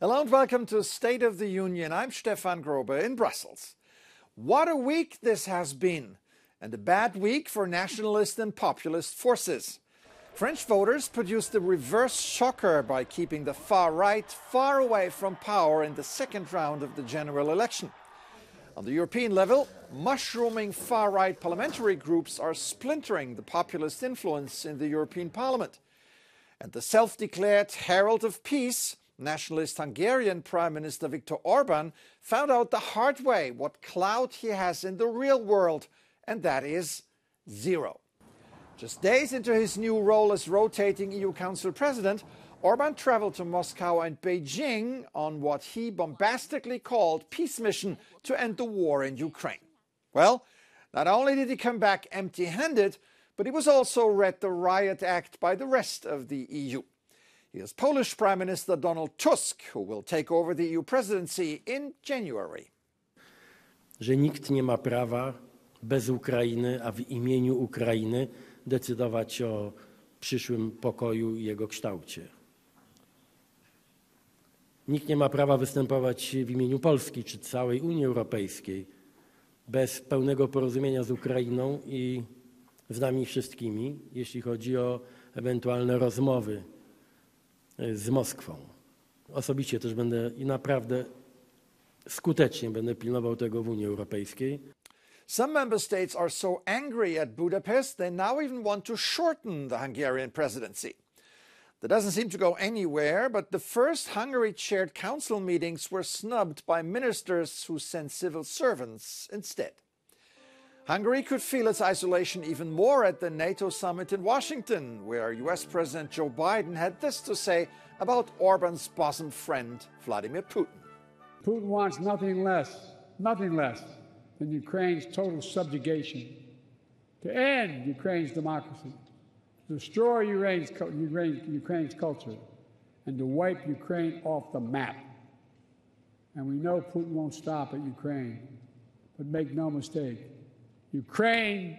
Hello and welcome to State of the Union. I'm Stefan Grobe in Brussels. What a week this has been, and a bad week for nationalist and populist forces. French voters produced a reverse shocker by keeping the far right far away from power in the second round of the general election. On the European level, mushrooming far right parliamentary groups are splintering the populist influence in the European Parliament. And the self declared herald of peace, nationalist Hungarian Prime Minister Viktor Orban, found out the hard way what clout he has in the real world, and that is zero. Just days into his new role as rotating EU Council President, Orban traveled to Moscow and Beijing on what he bombastically called peace mission to end the war in Ukraine. Well, not only did he come back empty-handed, but he was also read the riot act by the rest of the EU. Here's Polish Prime Minister Donald Tusk, who will take over the EU presidency in January. Że nikt nie ma prawa bez Ukrainy, a w imieniu Ukrainy decydować o przyszłym pokoju i jego kształcie. Nikt nie ma prawa występować w imieniu Polski czy całej Unii Europejskiej bez pełnego porozumienia z Ukrainą i z nami wszystkimi, jeśli chodzi o ewentualne rozmowy z Moskwą. Osobiście też będę i naprawdę skutecznie będę pilnował tego w Unii Europejskiej. Some member states are so angry at Budapest, they now even want to shorten the Hungarian presidency. That doesn't seem to go anywhere, but the first Hungary chaired council meetings were snubbed by ministers who sent civil servants instead. Hungary could feel its isolation even more at the NATO summit in Washington, where US President Joe Biden had this to say about Orban's bosom friend, Vladimir Putin. Putin wants nothing less, nothing less than Ukraine's total subjugation, to end Ukraine's democracy, to destroy Ukraine's, Ukraine's culture, and to wipe Ukraine off the map. And we know Putin won't stop at Ukraine. But make no mistake, Ukraine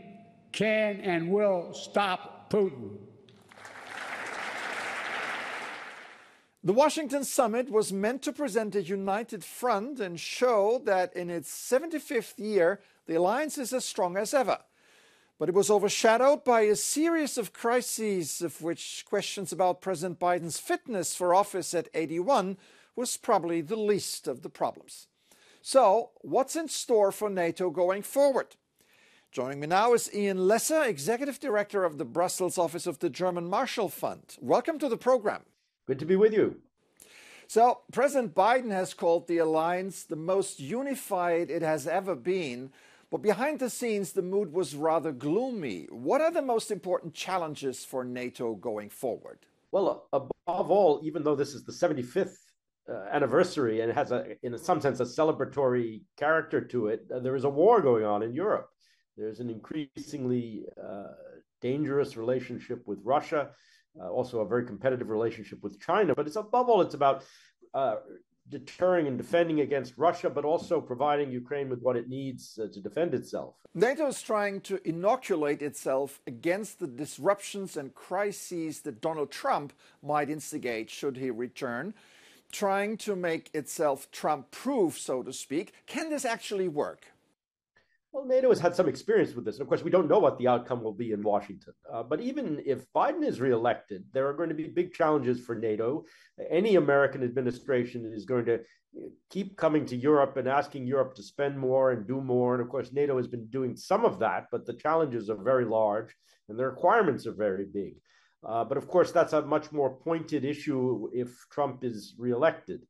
can and will stop Putin. The Washington summit was meant to present a united front and show that in its 75th year, the alliance is as strong as ever. But it was overshadowed by a series of crises, of which questions about President Biden's fitness for office at 81 was probably the least of the problems. So, what's in store for NATO going forward? Joining me now is Ian Lesser, Executive Director of the Brussels office of the German Marshall Fund. Welcome to the program. Good to be with you. So, President Biden has called the alliance the most unified it has ever been. But behind the scenes, the mood was rather gloomy. What are the most important challenges for NATO going forward? Well, above all, even though this is the 75th uh, anniversary and it has, a, in some sense, a celebratory character to it, uh, there is a war going on in Europe. There's an increasingly uh, dangerous relationship with Russia uh, also a very competitive relationship with China. But it's above all, it's about uh, deterring and defending against Russia, but also providing Ukraine with what it needs uh, to defend itself. NATO is trying to inoculate itself against the disruptions and crises that Donald Trump might instigate should he return, trying to make itself Trump proof, so to speak. Can this actually work? Well, NATO has had some experience with this. Of course, we don't know what the outcome will be in Washington. Uh, but even if Biden is reelected, there are going to be big challenges for NATO. Any American administration is going to keep coming to Europe and asking Europe to spend more and do more. And of course, NATO has been doing some of that, but the challenges are very large and the requirements are very big. Uh, but of course, that's a much more pointed issue if Trump is reelected.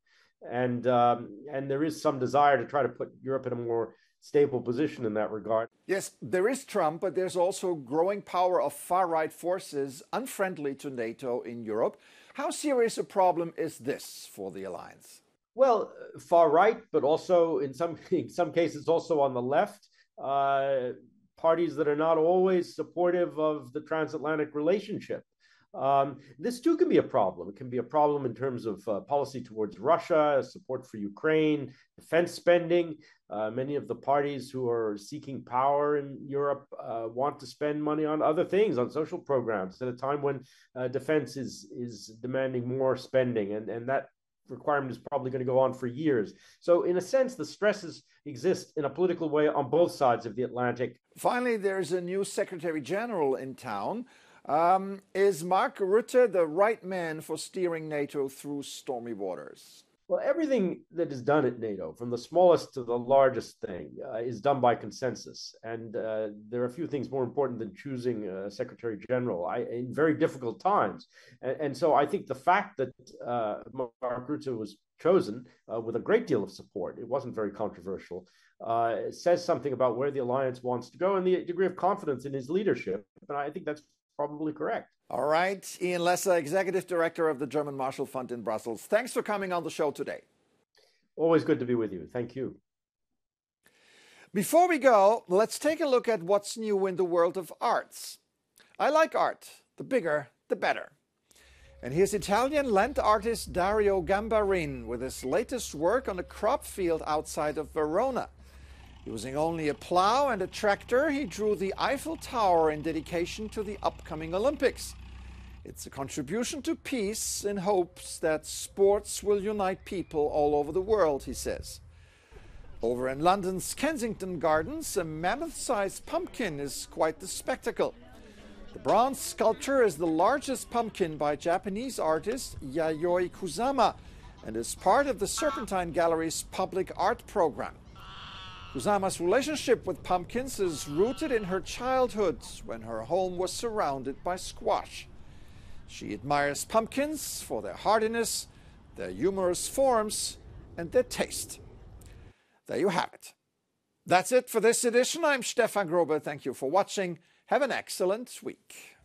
And um, and there is some desire to try to put Europe in a more stable position in that regard. Yes, there is Trump, but there's also growing power of far right forces unfriendly to NATO in Europe. How serious a problem is this for the alliance? Well, far right, but also in some in some cases also on the left, uh, parties that are not always supportive of the transatlantic relationship. Um, this too can be a problem. It can be a problem in terms of uh, policy towards Russia, support for Ukraine, defense spending. Uh, many of the parties who are seeking power in Europe uh, want to spend money on other things, on social programs, at a time when uh, defense is is demanding more spending, and and that requirement is probably going to go on for years. So, in a sense, the stresses exist in a political way on both sides of the Atlantic. Finally, there's a new Secretary General in town. Um, is Mark Rutte the right man for steering NATO through stormy waters? Well, everything that is done at NATO, from the smallest to the largest thing, uh, is done by consensus. And uh, there are a few things more important than choosing a Secretary General I, in very difficult times. And, and, so I think the fact that uh, Mark Rutte was chosen uh, with a great deal of support, it wasn't very controversial, uh, says something about where the alliance wants to go and the degree of confidence in his leadership. And I think that's probably correct. All right. Ian Lesser, Executive Director of the German Marshall Fund in Brussels. Thanks for coming on the show today. Always good to be with you. Thank you. Before we go, let's take a look at what's new in the world of arts. I like art. The bigger, the better. And here's Italian land artist Dario Gambarin with his latest work on a crop field outside of Verona. Using only a plow and a tractor, he drew the Eiffel Tower in dedication to the upcoming Olympics. It's a contribution to peace in hopes that sports will unite people all over the world, he says. Over in London's Kensington Gardens, a mammoth sized pumpkin is quite the spectacle. The bronze sculpture is the largest pumpkin by Japanese artist Yayoi Kusama and is part of the Serpentine Gallery's public art program. Kusama's relationship with pumpkins is rooted in her childhood when her home was surrounded by squash. She admires pumpkins for their hardiness, their humorous forms, and their taste. There you have it. That's it for this edition. I'm Stefan Grobe. Thank you for watching. Have an excellent week.